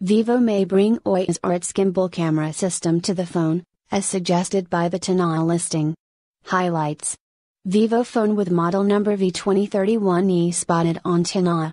Vivo may bring OIS or its gimbal camera system to the phone, as suggested by the TENAA listing. Highlights Vivo phone with model number V2031E spotted on TENAA.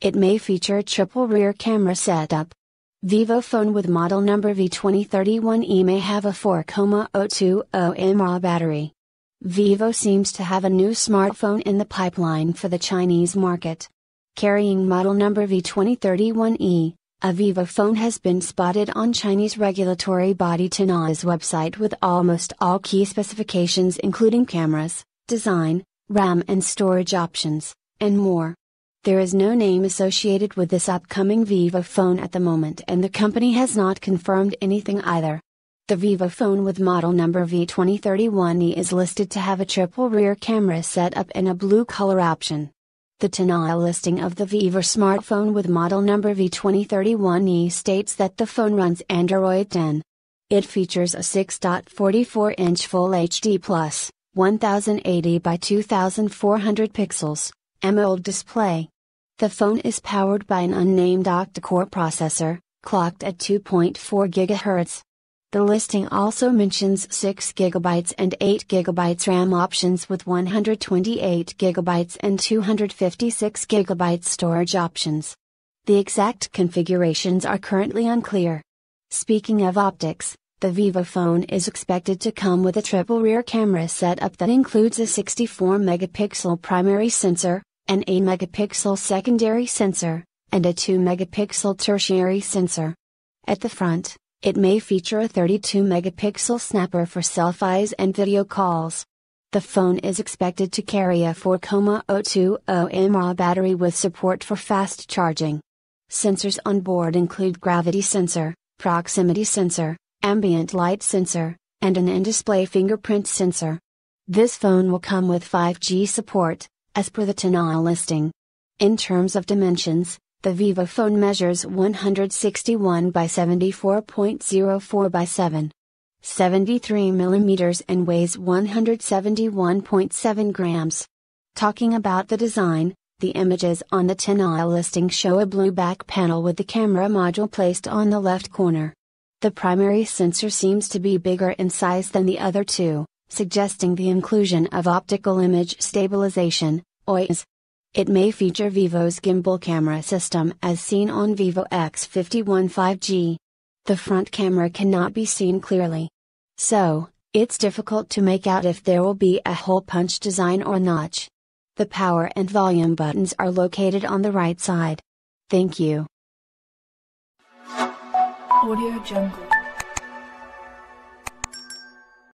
It may feature triple rear camera setup. Vivo phone with model number V2031E may have a 4,020 mAh battery. Vivo seems to have a new smartphone in the pipeline for the Chinese market. Carrying model number V2031E, a Vivo phone has been spotted on Chinese regulatory body TENAA's website with almost all key specifications including cameras, design, RAM and storage options, and more. There is no name associated with this upcoming Vivo phone at the moment and the company has not confirmed anything either. The Vivo phone with model number V2031E is listed to have a triple rear camera setup and a blue color option. The TENAA listing of the Vivo smartphone with model number V2031E states that the phone runs Android 10. It features a 6.44 inch Full HD Plus 1080 by 2400 pixels, AMOLED display. The phone is powered by an unnamed octa-core processor, clocked at 2.4 GHz. The listing also mentions 6 GB and 8 GB RAM options with 128 GB and 256 GB storage options. The exact configurations are currently unclear. Speaking of optics, the Vivo phone is expected to come with a triple rear camera setup that includes a 64 megapixel primary sensor, an 8 megapixel secondary sensor, and a 2 megapixel tertiary sensor. At the front, it may feature a 32 megapixel snapper for selfies and video calls. The phone is expected to carry a 4,020 mAh battery with support for fast charging. Sensors on board include gravity sensor, proximity sensor, ambient light sensor, and an in-display fingerprint sensor. This phone will come with 5G support, as per the TENAA listing. In terms of dimensions, the Vivo phone measures 161 by 74.04 by 7. 73 mm and weighs 171.7 grams. Talking about the design, the images on the TENAA listing show a blue back panel with the camera module placed on the left corner. The primary sensor seems to be bigger in size than the other two, suggesting the inclusion of optical image stabilization, OIS. It may feature Vivo's gimbal camera system as seen on Vivo X51 5G. The front camera cannot be seen clearly. So, it's difficult to make out if there will be a hole punch design or notch. The power and volume buttons are located on the right side. Thank you. Audio Jungle.